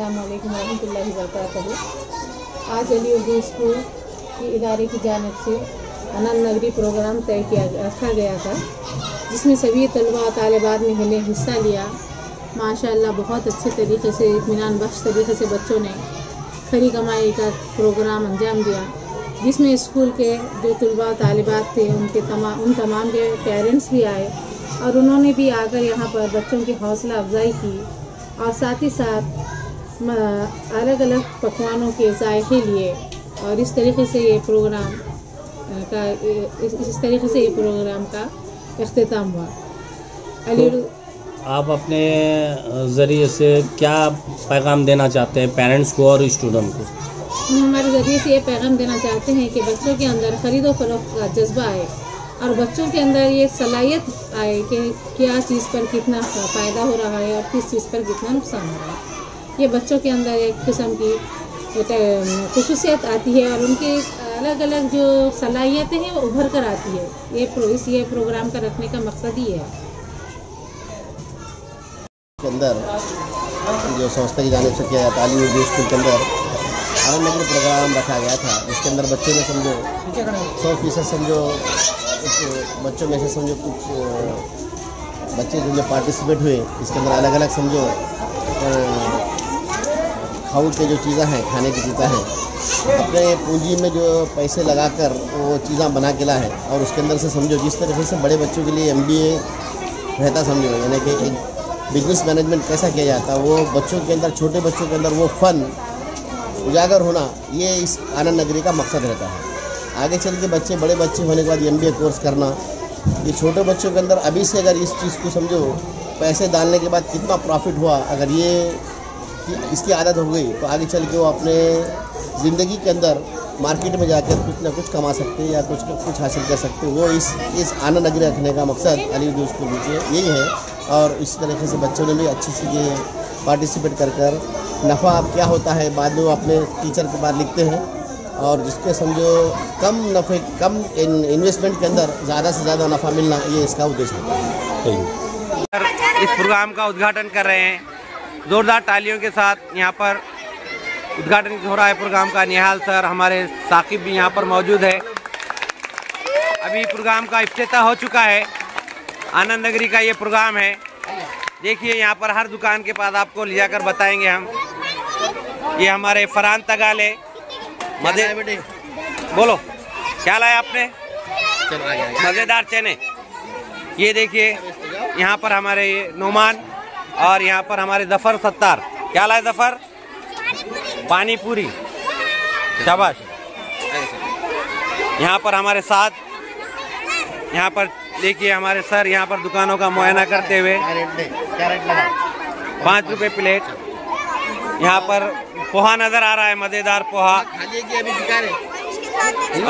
अस्सलाम वालेकुम रहमतुल्लाहि आज अली उर्दू स्कूल की इदारे की जानब से अनंत नगरी प्रोग्राम तय किया रखा गया था, जिसमें सभी तलबा तालिबात ने हमने हिस्सा लिया। माशाल्लाह, बहुत अच्छे तरीके से इतमान बख्श तरीके से बच्चों ने खरी कमाई का प्रोग्राम अंजाम दिया, जिसमें स्कूल के जो तलबा तालिबात थे, उनके तमाम उन तमाम के पेरेंट्स भी आए और उन्होंने भी आकर यहाँ पर बच्चों की हौसला अफजाई की और साथ ही साथ अलग अलग पकवानों के जायके लिए और इस तरीके से ये प्रोग्राम का इस, इस तरीके से ये प्रोग्राम का अख्ताम हुआ। अली तो आप अपने ज़रिए से क्या पैगाम देना चाहते हैं पेरेंट्स को और स्टूडेंट को? हम हमारे ज़रिए से ये पैगाम देना चाहते हैं कि बच्चों के अंदर ख़रीदो फरोख्त का जज्बा आए और बच्चों के अंदर ये सलाहियत आए कि क्या चीज़ पर कितना फ़ायदा हो रहा है और किस चीज़ पर कितना नुकसान हो रहा है। ये बच्चों के अंदर एक किस्म की खसूसियत आती है और उनकी अलग अलग जो सलाहियतें हैं वो उभर कर आती है। ये प्रो, इस ये प्रोग्राम का रखने का मकसद ही है। अंदर जो संस्था की जानब से किया जाता अली स्कूल के अंदर आनंद नगर प्रोग्राम रखा गया था। जिसके अंदर बच्चों ने समझो, सौ फ़ीसद समझो बच्चों में से समझो कुछ बच्चे जो पार्टिसिपेट हुए, इसके अंदर अलग अलग समझो खाऊ के जो चीज़ें हैं, खाने की चीज़ें हैं, अपने पूंजी में जो पैसे लगाकर वो चीज़ें बना के लाए और उसके अंदर से समझो, जिस तरीके से बड़े बच्चों के लिए एमबीए रहता समझो, यानी कि एक बिज़नेस मैनेजमेंट कैसा किया जाता है वो बच्चों के अंदर, छोटे बच्चों के अंदर वो फन उजागर होना, ये इस आनंद नगरी का मकसद रहता है। आगे चल के बच्चे, बड़े बच्चे होने के बाद एमबीए कोर्स करना, ये छोटे बच्चों के अंदर अभी से अगर इस चीज़ को समझो, पैसे डालने के बाद कितना प्रॉफिट हुआ, अगर ये कि इसकी आदत हो गई तो आगे चल के वो अपने ज़िंदगी के अंदर मार्केट में जाकर कुछ ना कुछ कमा सकते हैं या कुछ ना कुछ हासिल कर सकते हैं। वो इस इस आनंद नगरी रखने का मकसद अली उर्दू स्कूल नीचे यही है। और इस तरीके से बच्चों ने भी अच्छी ये पार्टिसिपेट कर कर नफ़ा क्या होता है बाद में वो अपने टीचर के बाद लिखते हैं। और जिसके समझो कम नफ़े कम इन, इन्वेस्टमेंट के अंदर ज़्यादा से ज़्यादा नफ़ा मिलना ये इसका उद्देश्य है। इस प्रोग्राम का उद्घाटन कर रहे हैं जोरदार तालियों के साथ यहाँ पर उद्घाटन हो रहा है प्रोग्राम का। निहाल सर हमारे साकिब भी यहाँ पर मौजूद है। अभी प्रोग्राम का इफ्तः हो चुका है। आनंद नगरी का ये प्रोग्राम है। देखिए यहाँ पर हर दुकान के पास आपको ले जाकर बताएँगे हम। ये हमारे फरहान तगाले। मज़े बोलो क्या लाया आपने? मज़ेदार चने। ये देखिए यहाँ पर हमारे ये नोमान। और यहाँ पर हमारे ज़फ़र सत्तार। क्या लाए ज़फ़र? पानी पूरी शाबाश। यहाँ पर हमारे साथ यहाँ पर देखिए हमारे सर यहाँ पर दुकानों का मुआयना करते हुए पाँच रुपए प्लेट। यहाँ पर पोहा नज़र आ रहा है मज़ेदार पोहा।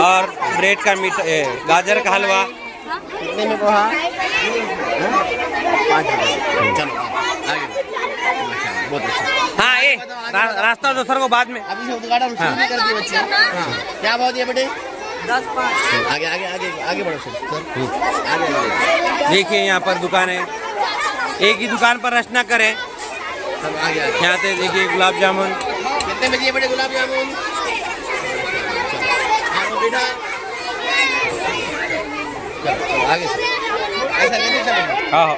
और ब्रेड का मीठा गाजर का हलवा। चलो। आगे बहुत अच्छा हाँ ये रास्ता दो सर को बाद में। अभी से उद्घाटन शुरू भी कर दिए बच्चे हाँ। क्या भाव दिया बेटे? दस पाँच। आगे आगे आगे आगे बढ़ो सर। सर आगे देखिए यहाँ पर दुकानें एक ही दुकान पर रश न करें। सब आगे आगे। यहाँ से देखिए गुलाब जामुन। कितने में दिए बेटे गुलाब जामुन? हाँ, बेटा। चलो, चलो, आगे से ऐसा लेते चलो हाँ।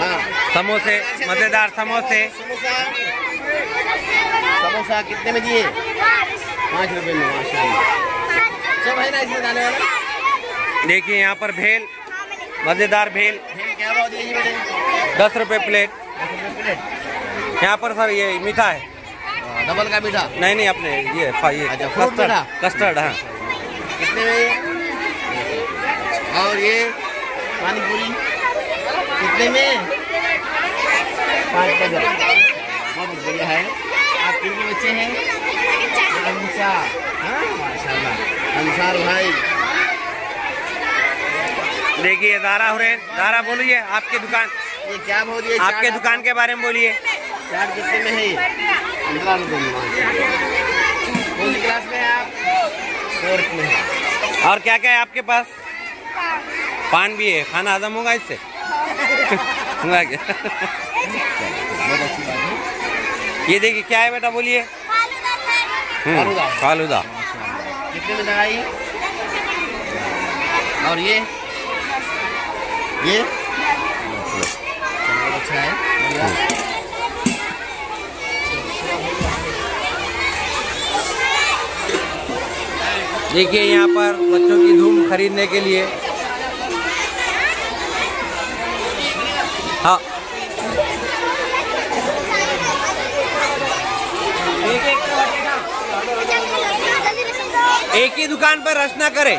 हाँ। समोसे मज़ेदार समोसे। समोसा कितने में दिए? पाँच रुपए में सब है ना इसमें डाले वाला? देखिए यहाँ पर भेल मज़ेदार भेल। भेल क्या भाव दिए दस रुपए प्लेट। यहाँ पर सर ये मीठा है। हाँ, डबल का मीठा? नहीं नहीं अपने ये ये अच्छा, कस्टर्ड कस्टर्ड हाँ। कितने में और ये पानी पूरी? कितने में? पाँच बजे। बहुत बढ़िया है। आप कितने बच्चे हैं? अंसार। हाँ माशाल्लाह। अंसार भाई। देखिए दारा हुरैन दारा बोलिए आपकी दुकान ये क्या भाव दिए आपके दुकान के बारे में बोलिए। चाट कितने में है पंद्रह रुपये में कौन सी क्लास में है आप? फोर्थ में है। और क्या क्या है आपके पास? पान भी है। खाना हजम होगा इससे? क्या? ये देखिए क्या है बेटा बोलिए। हम्म, फालूदा। कितने में लगाई और ये? ये? अच्छा है। देखिए यहाँ पर बच्चों की धूम खरीदने के लिए हाँ। एक ही दुकान पर रश ना करे।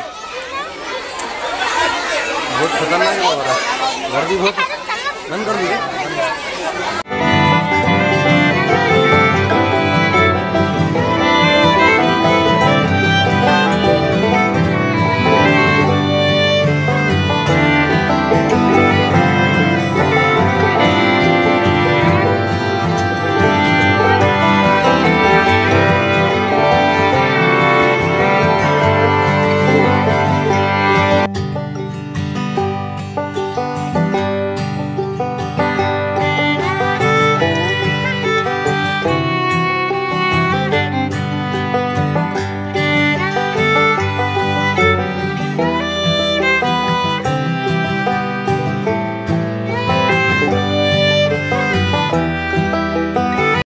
बहुत खतरनाक है गर्दी बहुत बंद कर दीजिए।